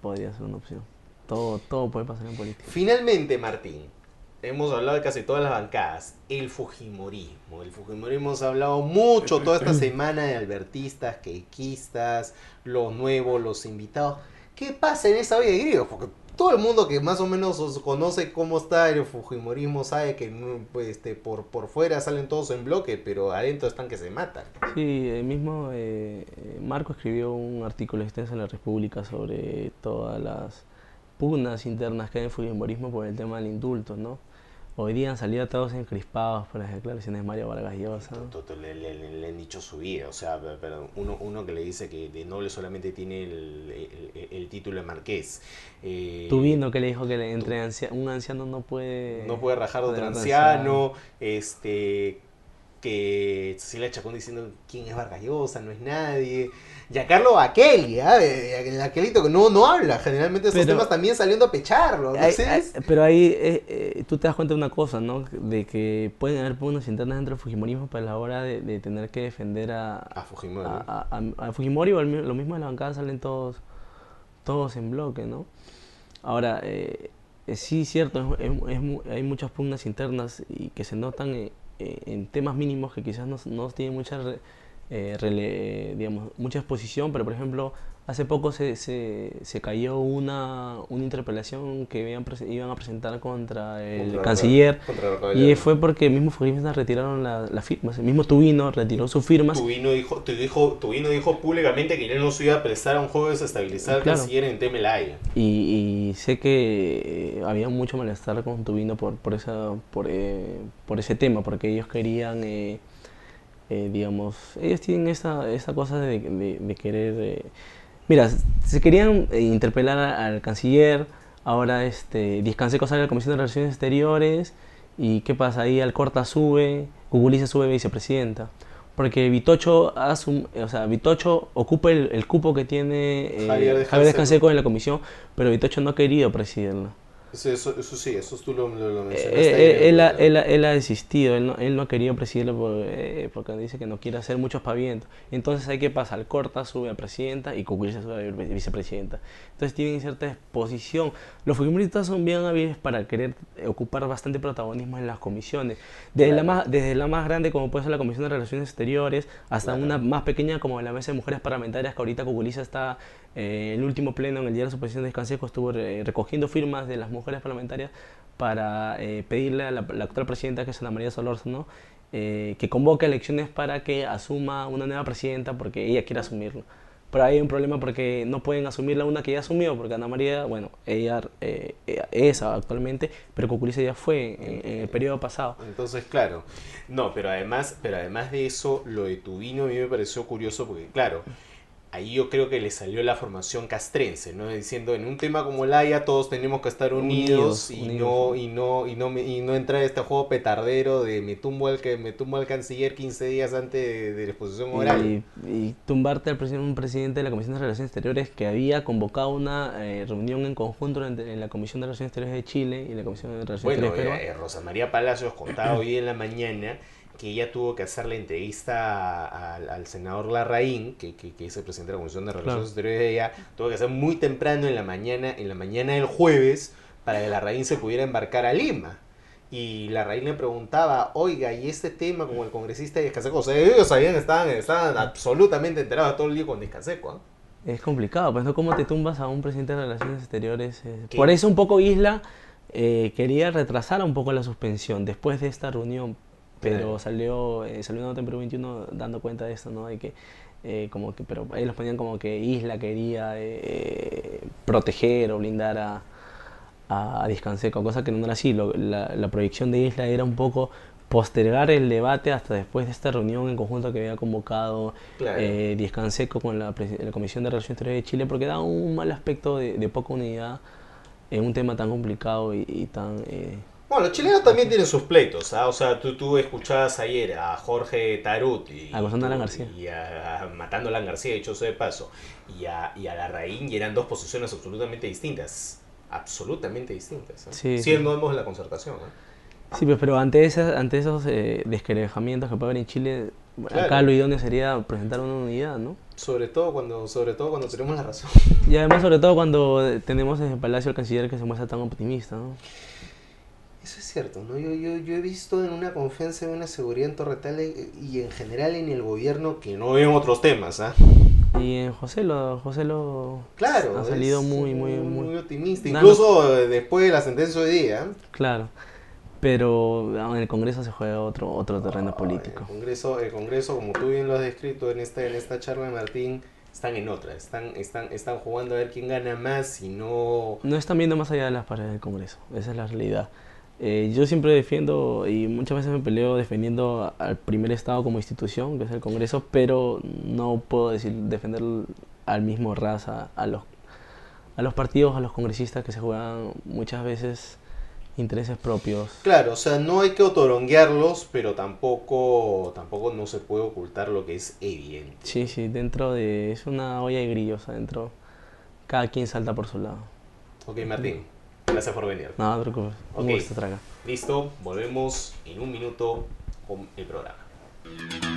podría ser una opción. Todo, todo puede pasar en política. Finalmente, Martín, hemos hablado de casi todas las bancadas. El Fujimorismo. El Fujimorismo hemos hablado mucho toda esta semana de albertistas, quequistas, los nuevos, los invitados. ¿Qué pasa en esa vida de griegos? Porque todo el mundo que más o menos os conoce cómo está el Fujimorismo sabe que pues, este, por, por fuera salen todos en bloque, pero adentro están que se matan. Sí, el mismo eh, Marco escribió un artículo extenso en la República sobre todas las pugnas internas que hay en el Fujimorismo por el tema del indulto, ¿no? Hoy día han salido todos encrispados por las declaraciones de Mario Vargas Llosa. Le, le, han dicho su vida, o sea, pero uno, uno que le dice que de noble solamente tiene el, título de marqués. Eh, Tuvino que le dijo que entre un anciano no puede... No puede rajar de otro anciano, este que Cecilia Chacón diciendo quién es Vargas Llosa, no es nadie. Giancarlo Bakeli, ¿eh? el aquelito que no, no habla, generalmente esos temas también saliendo a pecharlo. pero ahí eh, eh, tú te das cuenta de una cosa, ¿no? De que pueden haber pugnas internas dentro del Fujimorismo para la hora de, tener que defender a, a Fujimori. A, Fujimori o lo mismo de la bancada salen todos, todos en bloque, ¿no? Ahora, eh, sí, cierto, hay muchas pugnas internas y que se notan en temas mínimos que quizás no, no tienen mucha eh, digamos, mucha exposición, pero por ejemplo, hace poco se, se, se cayó una, una interpelación que iban, iban a presentar contra el canciller y fue porque el mismo Fujimori retiraron las la firmas, el mismo Tubino retiró sus firmas. Tubino dijo, dijo, Tubino dijo públicamente que él no se iba a prestar a un juego de desestabilizar al canciller en Temelaya. Y, y sé que eh, había mucho malestar con Tubino por, por, esa, por, eh, por ese tema, porque ellos querían... Eh, eh, digamos, ellos tienen esa, esa cosa de, de, querer... Eh, mira, se querían eh, interpelar al canciller, ahora este, descansé cosas de la Comisión de Relaciones Exteriores, y ¿qué pasa? Ahí al corta sube, Guguliza sube vicepresidenta. Porque Vitocho, o sea, Vitocho ocupa el, cupo que tiene Javier, Javier en la comisión, pero Vitocho no ha querido presidirla. Eso, eso, sí, eso tú lo, lo, eh, mencionaste. él, él, él, ha desistido, él no, él no ha querido presidirlo eh, porque dice que no quiere hacer muchos pavientos. Entonces hay que pasar, corta, sube a presidenta y Cucuya sube a vicepresidenta. Entonces tienen cierta exposición. Los fujimoristas son bien hábiles para querer ocupar bastante protagonismo en las comisiones. Desde, la, más, desde la más grande como puede ser la Comisión de Relaciones Exteriores hasta una más pequeña como la Mesa de Mujeres Parlamentarias que ahorita Cuculiza está eh, el último pleno, en el día de la supresión del Consejo, estuvo recogiendo firmas de las mujeres parlamentarias para eh, pedirle a la, actual presidenta, que es Ana María Solórzano, eh, que convoque elecciones para que asuma una nueva presidenta porque ella quiere asumirlo. Pero hay un problema porque no pueden asumir la una que ya asumió, porque Ana María, bueno, ella es actualmente, pero Cucuriza ya fue en, el periodo pasado. Entonces, claro, no, pero además, pero además de eso, lo de Tubino a mí me pareció curioso porque, claro, ahí yo creo que le salió la formación castrense, ¿no? Diciendo en un tema como el Haya todos tenemos que estar unidos, y no y no y no y no entrar a este juego petardero de me tumbo al que me tumbo al canciller 15 días antes de, la exposición oral y, tumbarte al presidente un presidente de la Comisión de Relaciones Exteriores que había convocado una eh, reunión en conjunto en, la Comisión de Relaciones Exteriores de Chile y la Comisión de Relaciones Exteriores de Perú. Eh, Rosa María Palacios contaba hoy en la mañana que ella tuvo que hacer la entrevista al, senador Larraín, que, que, es el presidente de la Comisión de Relaciones Exteriores de ella, tuvo que hacer muy temprano en la mañana, en la mañana del jueves, para que Larraín se pudiera embarcar a Lima. Y Larraín le preguntaba, oiga, ¿y este tema como el congresista de Escaseco? O sea, ellos sabían, estaban, estaban absolutamente enterados todo el día con Escaseco. ¿ah? Es complicado, pues no cómo te tumbas a un presidente de Relaciones Exteriores. Eh, por eso un poco Isla eh, quería retrasar un poco la suspensión después de esta reunión pero salió, eh, salió nota en Perú 21 dando cuenta de esto, ¿no? De que, eh, como que, pero ellos ponían como que Isla quería eh, proteger o blindar a, a, Discanseco, cosa que no era así. la, la, proyección de Isla era un poco postergar el debate hasta después de esta reunión en conjunto que había convocado claro. Discanseco con la, la, Comisión de Relaciones Exteriores de Chile, porque da un mal aspecto de, de poca unidad en un tema tan complicado y, y tan bueno, los chilenos también tienen sus pleitos, ¿ah? o sea, tú, tú escuchabas ayer a Jorge Tarut y, a García. y a, Matando a Alan García, dicho sea de paso, y a, y a Larraín, y eran dos posiciones absolutamente distintas, absolutamente distintas, ¿ah? siendo ambos en la concertación. ¿ah? Sí, pues, pero ante, esas, ante esos eh, desquerejamientos que puede haber en Chile, Claro. acá lo idóneo sería presentar una unidad, ¿no? Sobre todo cuando, sobre todo cuando tenemos la razón. Y además, sobre todo cuando tenemos en el Palacio al Canciller que se muestra tan optimista, ¿no? Eso es cierto, ¿no? Yo, yo, yo he visto en una confianza en una seguridad en Torretal eh, y en general en el gobierno que no ven otros temas, ¿ah? Y en José lo, José lo Claro, ha salido es muy, muy, muy, optimista, Nada incluso eh, después de la sentencia de hoy día. claro. Pero ah, en el Congreso se juega otro, otro terreno El político. Congreso, el Congreso, como tú bien lo has descrito en esta, en esta charla, Martín, están en otra, están, están, están jugando a ver quién gana más y no... No están viendo más allá de las paredes del Congreso, esa es la realidad. Eh, yo siempre defiendo y muchas veces me peleo defendiendo al primer Estado como institución, que es el Congreso, pero no puedo decir defender al mismo raza a los, a los partidos, a los congresistas que se juegan muchas veces intereses propios. Claro, o sea, no hay que otoronguearlos, pero tampoco, tampoco no se puede ocultar lo que es evidente. Sí, sí, dentro de... es una olla de grillos adentro. Cada quien salta por su lado. Ok, Martín, gracias por venir. No, no te preocupes. Un gusto estar acá. Listo, volvemos en un minuto con el programa.